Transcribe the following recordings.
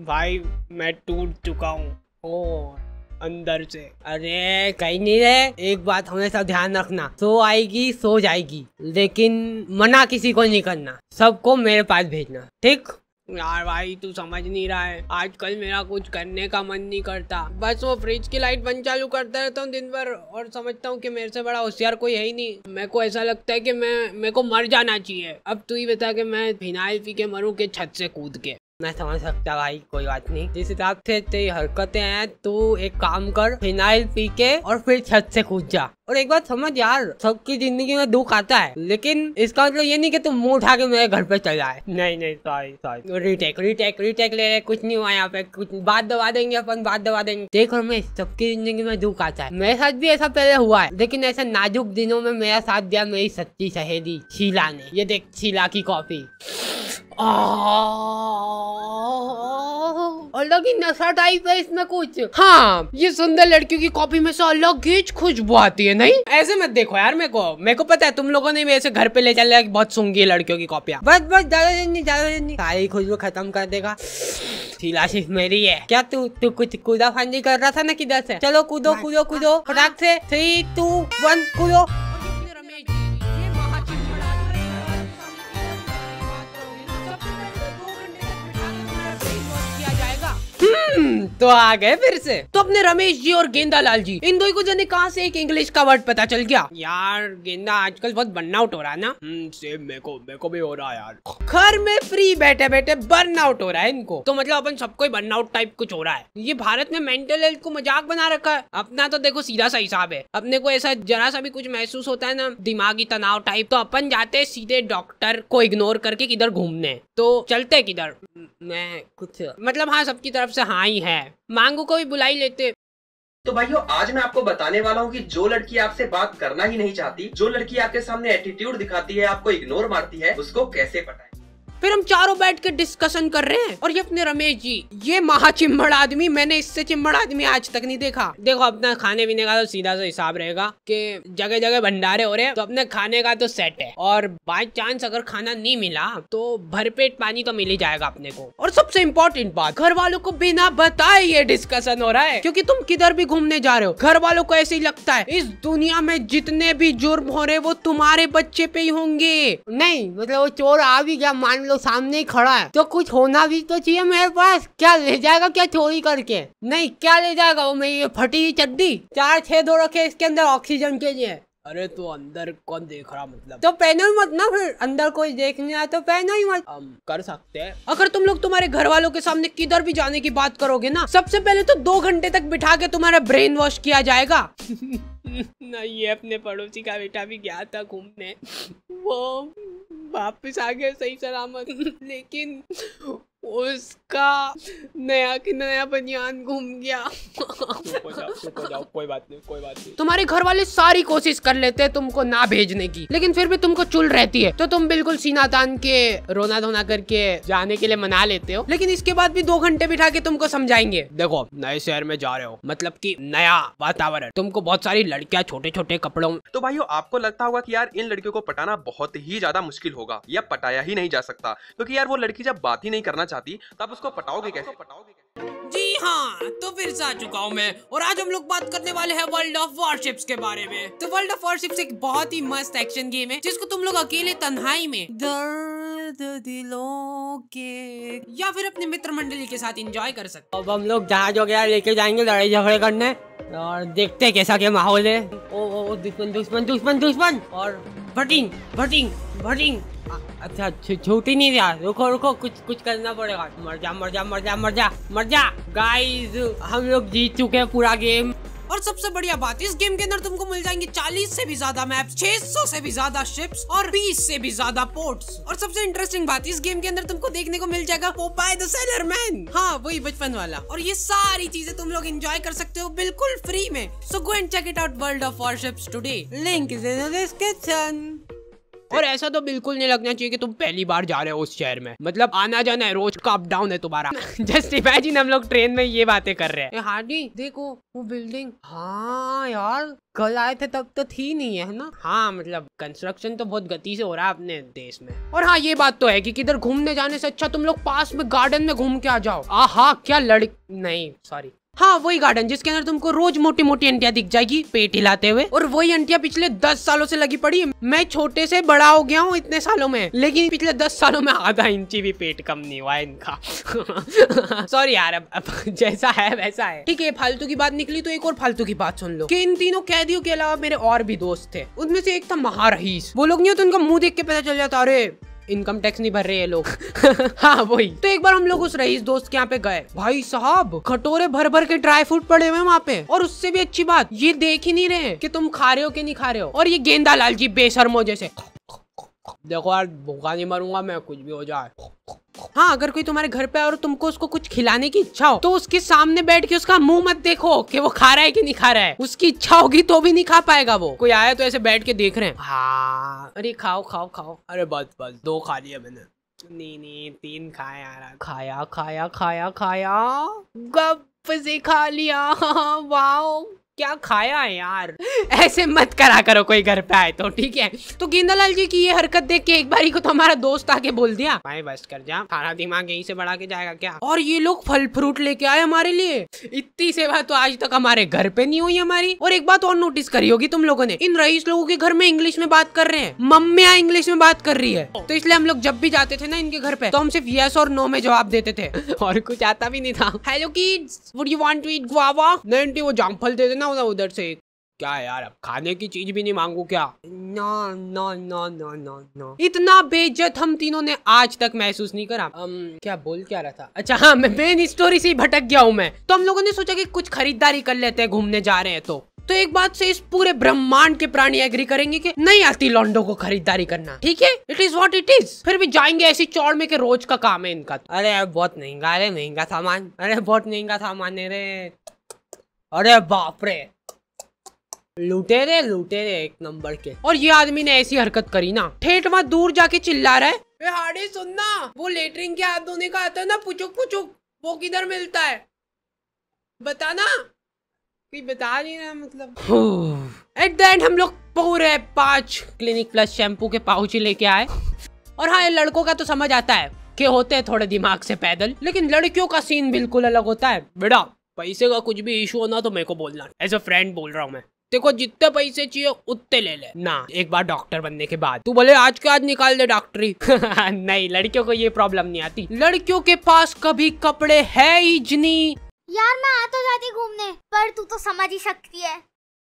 भाई, मैं टूट चुका हूँ। अंदर से। अरे, कहीं नहीं रे एक बात हमेशा ध्यान रखना, सो आएगी, सो जाएगी। लेकिन मना किसी को नहीं करना, सबको मेरे पास भेजना, ठीक? यार भाई, तू समझ नहीं रहा है। आजकल मेरा कुछ करने का मन नहीं करता। बस वो फ्रिज की लाइट बंद चालू करता रहता हूँ दिन भर, और समझता हूँ कि मेरे से बड़ा होशियार कोई है ही नहीं। मेरे को ऐसा लगता है कि मैं, मेरे को मर जाना चाहिए। अब तू ही बता कि मैं फिनाइल पी के मरूँ के छत से कूद के। मैं समझ सकता भाई, कोई बात नहीं। जिस हिसाब से तेरी हरकतें हैं, तू एक काम कर, फिनाइल पी के और फिर छत से कूद जा। और एक बात समझ यार सबकी ज़िंदगी में दुख आता है लेकिन इसका मतलब ये नहीं कि तुम मुँह उठा के मेरे घर पे चल जाए नहीं नहीं sorry sorry retake retake retake ले रहे कुछ नहीं हुआ यहाँ पे कुछ बात दबा देंगे अपन बात दबा देंगे। देख रमेश सबकी ज़िंदगी में दुख आता है। मेरे साथ भी ऐसा पहले हुआ है लेकिन ऐसे नाजुक दिनों में मेरा साथ दिया मेरी सच्ची सहेली शीला ने। ये देख शीला की कॉफ़ी अलग ही नशा टाइप है इसमें कुछ। हाँ ये सुंदर लड़कियों की कॉपी में से अलग ही खुशबू आती है नहीं? ऐसे मत देखो यार मेरे को। मेरे को पता है तुम लोगों ने मेरे से घर पे ले चल रहा बहुत सूँगी है लड़कियों की कॉपियाँ बस बस ज़्यादा ज़्यादा सारी खुशबू खत्म कर देगा। शीला सिर्फ़ मेरी है। क्या तू तू कुछ कूदा फांदी कर रहा था ना किधर से? चलो कूदो कूदो कूदो। फटाक से। थ्री टू वन कूदो। तो आ गए फिर से। तो अपने रमेश जी और गेंदा लाल जी इन दो को जाने कहाँ से एक इंग्लिश का वर्ड पता चल गया? यार गेंदा आजकल बहुत बर्न आउट हो रहा है ना। सेम मेरे को मेरे को भी हो रहा है यार। घर में फ्री बैठे बैठे बर्न आउट हो रहा है इनको। तो मतलब अपन सबको ही बर्न आउट टाइप कुछ हो रहा है। ये भारत में मेंटल हेल्थ को मज़ाक बना रखा है। अपना तो देखो सीधा सा हिसाब है। अपने को ऐसा जरा सा भी कुछ महसूस होता है ना दिमागी तनाव टाइप तो अपन जाते हैं सीधे डॉक्टर को इग्नोर करके किधर घूमने। तो चलते किधर? मैं कुछ मतलब हाँ सबकी तरफ़ से हाँ ही है। मांगू को भी बुलाई लेते। तो भाइयों, आज मैं आपको बताने वाला हूँ कि जो लड़की आपसे बात करना ही नहीं चाहती, जो लड़की आपके सामने एटीट्यूड दिखाती है, आपको इग्नोर मारती है, उसको कैसे पटाए? फिर हम चारों बैठ के डिस्कशन कर रहे हैं। और ये अपने रमेश जी, ये महा चिम्बड़ आदमी, मैंने इससे चिम्बड़ आदमी आज तक नहीं देखा। देखो, अपना खाने पीने का तो सीधा सा हिसाब रहेगा कि जगह जगह भंडारे हो रहे हैं तो अपने खाने का तो सेट है। और बाय चांस अगर खाना नहीं मिला तो भरपेट पानी तो मिल ही जाएगा अपने को। और सबसे इम्पोर्टेंट बात घर वालों को बिना बताए ये डिस्कशन हो रहा है, क्योंकि तुम किधर भी घूमने जा रहे हो। घर वालों को ऐसे ही लगता है, इस दुनिया में जितने भी जुर्म हो रहे वो तुम्हारे बच्चे पे ही होंगे। नहीं मतलब वो चोर आ भी गया, मान लो सामने ही खड़ा है। तो कुछ होना भी तो चाहिए मेरे पास। क्या ले जाएगा क्या चोरी करके? नहीं क्या ले जाएगा? वो मेरी फटी हुई चड्डी। चार छह दो रखे इसके अंदर ऑक्सीजन के लिए। अरे तो अंदर कौन देख रहा मतलब? तो पहनो ही मत ना फिर। अंदर कोई देखने आया तो पहनो ही मत। हम कर सकते हैं। अगर तुम लोग तुम्हारे घर वालों के सामने किधर भी जाने की बात करोगे ना सबसे पहले तो दो घंटे तक बिठा के तुम्हारा ब्रेन वॉश किया जाएगा। नहीं ये अपने पड़ोसी का बेटा भी गया था घूमने। वो वापस आ गया सही सलामत। लेकिन उसका नया कि नया बनियान घूम गया। कोई बात नहीं कोई बात नहीं। तुम्हारे घर वाले सारी कोशिश कर लेते हैं तुमको ना भेजने की लेकिन फिर भी तुमको चुल रहती है। तो तुम बिल्कुल सीना तान के रोना धोना करके जाने के लिए मना लेते हो लेकिन इसके बाद भी दो घंटे बिठा के तुमको समझाएँगे। देखो नए शहर में जा रहे हो मतलब की नया वातावरण तुमको बहुत सारी लड़कियाँ छोटे छोटे कपड़ों तो भाइयों आपको लगता होगा की यार इन लड़कियों को पटाना बहुत ही ज़्यादा मुश्किल होगा या पटाया ही नहीं जा सकता। क्योंकि यार वो लड़की जब बात ही नहीं करना चाहती तो आप उसको पटाओगे कैसे? पटाओगे जी हाँ तो फिर से आ चुका हूँ मैं। और आज हम लोग बात करने वाले हैं वर्ल्ड ऑफ़ वॉरशिप्स के बारे में। तो वर्ल्ड ऑफ़ वॉरशिप्स एक बहुत ही मस्त एक्शन गेम है, जिसको तुम लोग अकेले तन्हाई में दर्द दिलों के या फिर अपने मित्र मंडली के साथ एंजॉय कर सकते अब हम लोग जहाज़ वगैरह लेके जाएँगे लड़ाई झगड़े करने और देखते हैं कैसा क्या माहौल है। ओ ओ, दुश्मन दुश्मन दुश्मन दुश्मन! और भटिंग भटिंग भटिंग! अच्छा छूटी नहीं रहा रुको रुको, कुछ कुछ करना पड़ेगा। मर जा मर जा मर जा मर जा मर जा। गाइस हम लोग जीत चुके हैं पूरा गेम और सबसे बढ़िया बात, इस गेम के अंदर तुमको मिल जाएँगे 40 से भी ज़्यादा मैप्स 600 से भी ज़्यादा शिप्स और 20 से भी ज़्यादा पोर्ट्स और सबसे इंटरेस्टिंग बात, इस गेम के अंदर तुमको देखने को मिल जाएगा पोपाय द सेलर मैन हाँ वही बचपन वाला। और ये सारी चीज़ें तुम लोग एंजॉय कर सकते हो बिल्कुल फ्री में। So go and check it out world of warships today link is in description और ऐसा तो बिल्कुल नहीं लगना चाहिए कि तुम पहली बार जा रहे हो उस शहर में। मतलब आना जाना है रोज का अप डाउन है तुम्हारा। जस्ट इमेजिन हम लोग ट्रेन में ये बातें कर रहे हैं। हार्डी देखो वो बिल्डिंग हाँ यार कल आए थे तब तो थी नहीं है ना? हाँ मतलब कंस्ट्रक्शन तो बहुत गति से हो रहा है अपने देश में। और हाँ ये बात तो है कि किधर घूमने जाने से अच्छा तुम लोग पास में गार्डन में घूम के आ जाओ। आ हाँ क्या लड़ नहीं सॉरी हाँ वही गार्डन जिसके अंदर तुमको रोज मोटी मोटी अंटिया दिख जाएगी पेट हिलाते हुए। और वही अंटिया पिछले दस सालों से लगी पड़ी मैं छोटे से बड़ा हो गया हूँ इतने सालों में लेकिन पिछले दस सालों में आधा इंची भी पेट कम नहीं हुआ इनका। सॉरी यार अब, अब जैसा है वैसा है। ठीक है फालतू की बात निकली तो एक और फालतू की बात सुन लो। कि इन तीनों कैदियों के अलावा मेरे और भी दोस्त थे। उनमें से एक था महारहीस। वो लोग नहीं होते उनका मुँह देख के पता चल जाता अरे इनकम टैक्स नहीं भर रहे ये लोग। हाँ वही। तो एक बार हम लोग उस रईस दोस्त के यहाँ पे गए। भाई साहब, कटोरे भर भर के ड्राई फ्रूट पड़े हुए वहाँ पे। और उससे भी अच्छी बात, ये देख ही नहीं रहे कि तुम खा रहे हो कि नहीं खा रहे हो। और ये गेंदा लाल जी बेशर्मो जैसे। देखो यार, भूखा नहीं मरूँगा मैं, कुछ भी हो जाए। हाँ अगर कोई तुम्हारे घर पे आए और तुमको उसको कुछ खिलाने की इच्छा हो तो उसके सामने बैठ के उसका मुँह मत देखो कि वो खा रहा है कि नहीं खा रहा है। उसकी इच्छा होगी तो भी नहीं खा पाएगा वो। कोई आया तो ऐसे बैठ के देख रहे हैं। हाँ अरे खाओ खाओ खाओ। अरे बस बस, दो खा लिया मैंने। नहीं नहीं, तीन खाया खाया खाया खाया खाया। गप से खा लिया। वाओ। क्या खाया है यार? ऐसे मत करा करो कोई घर पे आए तो ठीक है? तो गेंदालाल जी की ये हरकत देख के एक बारी को तो हमारा दोस्त आके बोल दिया भाई बस कर जा, सारा दिमाग यहीं से बढ़ा के जाएगा क्या? और ये लोग फल फ्रूट लेके आए हमारे लिए। इतनी सेवा तो आज तक हमारे घर पे नहीं हुई हमारी। और एक बात और नोटिस करी होगी तुम लोगों ने, इन रईस लोगों के घर में इंग्लिश में बात कर रहे हैं। मम्मिया इंग्लिश में बात कर रही है। तो इसलिए हम लोग जब भी जाते थे ना इनके घर पे तो हम सिर्फ़ यस और नो में जवाब देते थे। और कुछ आता भी नहीं था। Hello kids would you want to eat guava नहीं वो जामफल दे देना उधर उधर से? क्या यार अब खाने की चीज़ भी नहीं मांगू क्या? No no no no no no. इतना बेइज्जत हम तीनों ने आज तक महसूस नहीं करा। um, क्या बोल क्या रहा था? अच्छा हाँ मैं मेन स्टोरी से ही भटक गया हूँ मैं। तो हम लोगों ने सोचा कि कुछ खरीदारी कर लेते हैं घूमने जा रहे हैं तो। तो एक बात से इस पूरे ब्रह्मांड के प्राणी एग्री करेंगे कि नहीं आती लॉन्डो को खरीदारी करना। ठीक है? It is what it is फिर भी जाएँगे ऐसी चौड़ में के रोज का काम है इनका। अरे बहुत महँगा अरे महँगा सामान। अरे बहुत महँगा सामान है रे। अरे बाप रे लूटे रे लूटे रे एक नंबर के। और ये आदमी ने ऐसी हरकत करी ना। ठेठ वहाँ दूर जाके चिल्ला रहा है। हाड़ी सुनना वो लेटरिन के हाथ धोने का आता है ना। पुचुक पुचुक वो किधर मिलता है? बताना कोई बता नहीं रहा मतलब। एट द एंड हम लोग पूरे पाँच क्लिनिक प्लस शैम्पू के पाउच लेके आए। और हाँ ये लड़कों का तो समझ आता है कि होते हैं थोड़े दिमाग से पैदल। लेकिन लड़कियों का सीन बिल्कुल अलग होता है। बेटा पैसे का कुछ भी इशू होना तो मेरे को बोलना। एज अ फ्रेंड बोल रहा हूँ मैं। देखो जितने पैसे चाहिए उतने ले ले। ना एक बार डॉक्टर बनने के बाद। तू बोले आज के आज निकाल दे डॉक्टरी नहीं लड़कियों को ये प्रॉब्लम नहीं आती। लड़कियों के पास कभी कपड़े है ही नहीं यार मैं आ तो जाती घूमने पर तू तो समझ ही सकती है।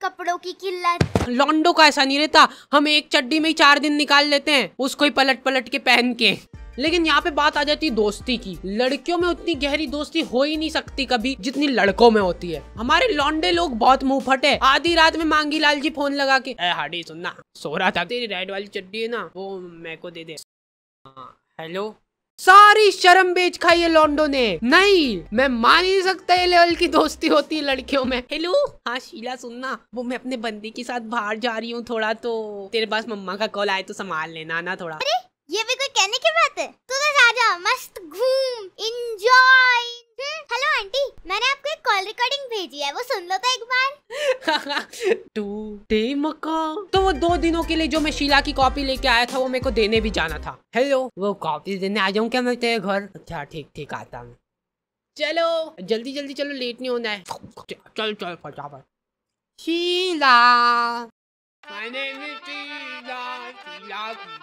कपड़ों की किल्लत। लॉन्डो का ऐसा नहीं रहता। हम एक चड्डी में ही चार दिन निकाल लेते हैं। उसको ही पलट पलट के पहन के। लेकिन यहाँ पे बात आ जाती है दोस्ती की। लड़कियों में उतनी गहरी दोस्ती हो ही नहीं सकती कभी, जितनी लड़कों में होती है। हमारे लौंडे लोग बहुत मुँह फटे। आधी रात में मांगी लाल जी फ़ोन लगा के हाडी सुनना सो रहा था। तेरी रेड वाली चड्डी है ना, वो मेरे को दे दे। हेलो? सारी शर्म बेच खाई है लॉन्डो ने। नहीं, मैं मान ही नहीं सकता ये लेवल की दोस्ती होती है लड़कियों में। हेलो? हाँ शीला सुनना वो मैं अपने बंदी के साथ बाहर जा रही हूँ थोड़ा तो। तेरे पास मम्मा का कॉल आए तो संभाल लेना ना थोड़ा। अरे ये भी कोई कहने की बात है? तू तो जा जा मस्त, घूम इंजॉय हेलो आंटी मैंने आपको एक कॉल रिकॉर्डिंग भेजी है, वो सुन लो तो एक बार। टू डे मका तो वो दो दिनों के लिए जो मैं शीला की कॉपी लेके आया था, वो मेरे को देने भी जाना था। हेलो वो कॉपी देने आ जाऊँ क्या मैं तेरे घर? अच्छा ठीक ठीक, आता हूँ। चलो, जल्दी जल्दी, चलो लेट नहीं होना है। चल चल, फटाफट। शीला की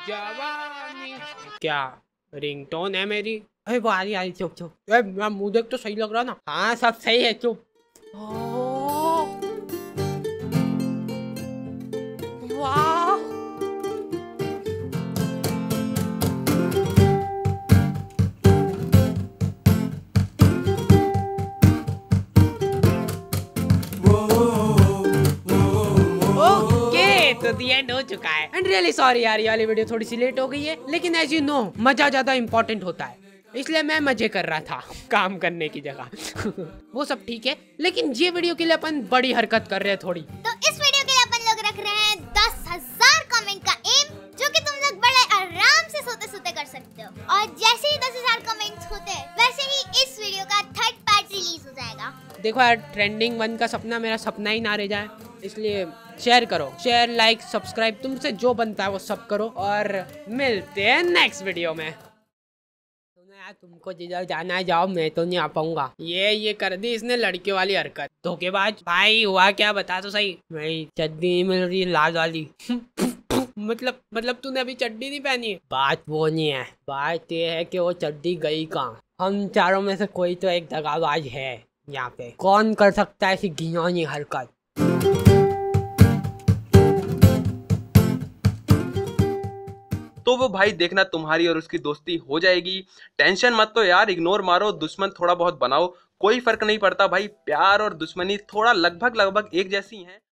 जवानी। क्या रिंगटोन है मेरी? अरे वो आ रही आ रही चुप चुप। मुझे तो सही लग रहा ना। हाँ सब सही है चुप। तो दी एंड हो चुका है। एंड रियली सॉरी यार ये वाली वीडियो थोड़ी सी लेट हो गई है लेकिन एज यू नो मज़ा ज़्यादा इंपॉर्टेंट होता है। इसलिए मैं मज़े कर रहा था काम करने की जगह। वो सब ठीक है लेकिन ये वीडियो के लिए अपन बड़ी हरकत कर रहे हैं थोड़ी। तो इस वीडियो के लिए अपन लोग रख रहे हैं दस हज़ार कमेंट का एम जो कि तुम लोग बड़े आराम से सोते सोते कर सकते हो। और जैसे ही दस हज़ार कमेंट्स होते हैं वैसे ही इस वीडियो का थर्ड पार्ट रिलीज़ हो जाएगा। देखो यार ट्रेंडिंग वन का सपना मेरा सपना ही ना रह जाए इसलिए शेयर करो शेयर लाइक सब्सक्राइब तुमसे जो बनता है वो सब करो और मिलते हैं नेक्स्ट वीडियो में। यार, तुमको जिधर जाना है जाओ, मैं तो नहीं आ पाऊँगा। ये ये कर दी इसने लड़के वाली हरकत। धोखेबाज। भाई, हुआ क्या? बता तो सही। भाई, चड्डी नहीं मिल रही लाल वाली। मतलब मतलब तूने अभी चड्डी नहीं पहनी? है बात वो नहीं है। बात ये है कि वो चड्डी गई कहाँ? हम चारों में से कोई तो एक दगाबाज है यहाँ पे। कौन कर सकता है ऐसी घिनौनी हरकत? वो भाई देखना तुम्हारी और उसकी दोस्ती हो जाएगी। टेंशन मत तो यार, इग्नोर मारो, दुश्मन थोड़ा बहुत बनाओ, कोई फ़र्क नहीं पड़ता भाई, प्यार और दुश्मनी थोड़ा लगभग लगभग एक जैसी हैं।